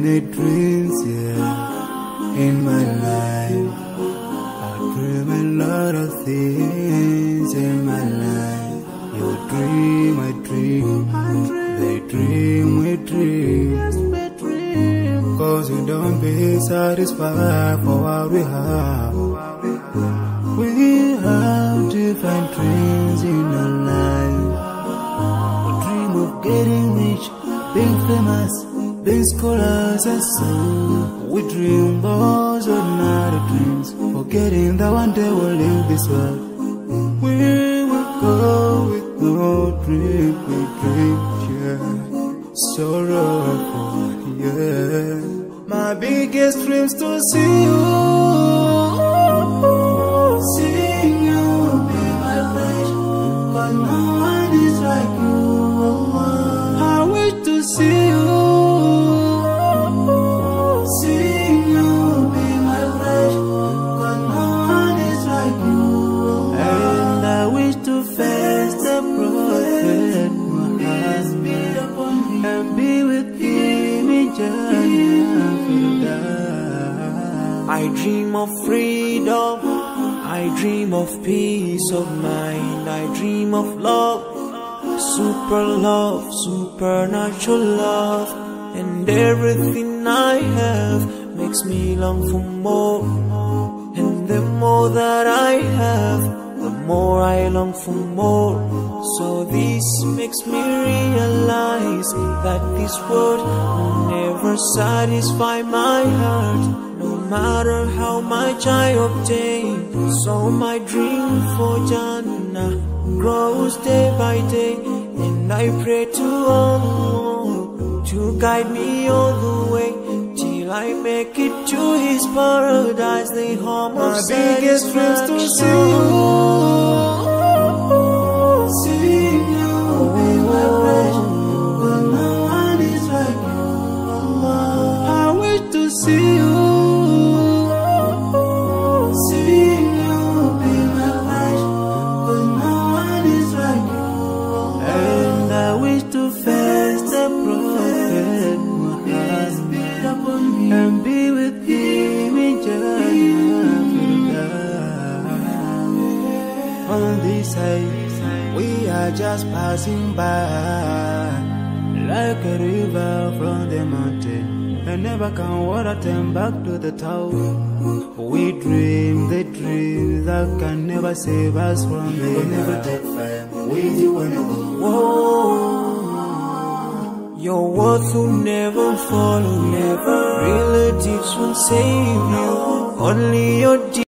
many dreams, yeah, in my life. I dream a lot of things in my life. You dream, I dream. They dream, we dream. Cause we don't be satisfied for what we have. We getting rich, being famous, being scholars and so. We dream those ordinary dreams, forgetting that one day we'll leave this world. We will go with no dream, we dream, yeah. Yeah. My biggest dreams to see you. See you. See you be my no one is like you. And I wish to face the prophet and be with him. I dream of freedom. I dream of peace of mind. I dream of love. Super love, supernatural love. And everything I have makes me long for more. And the more that I have, the more I long for more. So this makes me realize that this world will never satisfy my heart, no matter how much I obtain. So my dream for Jannah grows day by day, and I pray to Allah to guide me all the way. Till I make it to His paradise, the home of My biggest dreams to see you. See you be my but no one is like you. I wish to see you. Jannah. On we are just passing by, like a river from the mountain. And never can water turn back to the town. We dream the dream that can never save us from the We'll never take fire with you when you go. Whoa. Your words will never follow you. Relatives will save you. Only your